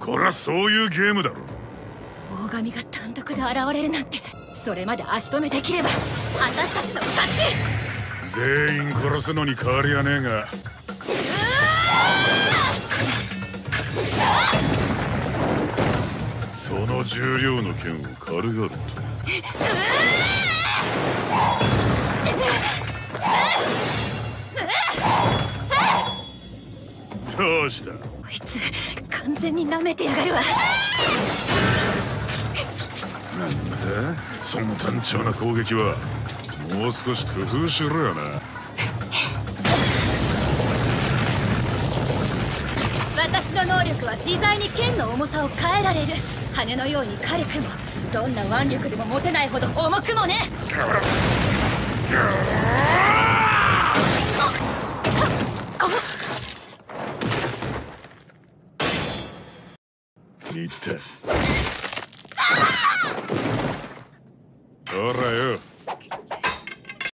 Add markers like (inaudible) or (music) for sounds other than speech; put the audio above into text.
こりゃそういうゲームだろ。大神が単独で現れるなんてそれまで足止めできれば私たちの勝ち。全員殺すのに変わりはねえが。その重量の剣を軽々と。どうした？こいつ完全に舐めてやがるわ。なんだその単調な攻撃はもう少し工夫しろよな。私の能力は自在に剣の重さを変えられる。羽のように軽くも。どんな腕力でも持てないほど重くもね (laughs) 似たほらよ。